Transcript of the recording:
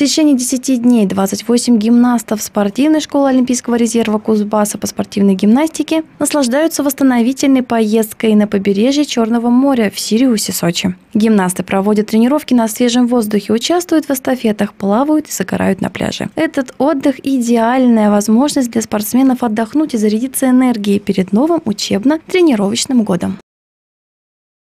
течение 10 дней 28 гимнастов спортивной школы Олимпийского резерва Кузбасса по спортивной гимнастике наслаждаются восстановительной поездкой на побережье Черного моря в Сириусе, Сочи. Гимнасты проводят тренировки на свежем воздухе, участвуют в эстафетах, плавают и загорают на пляже. Этот отдых – идеальная возможность для спортсменов отдохнуть и зарядиться энергией перед новым учебно-тренировочным годом.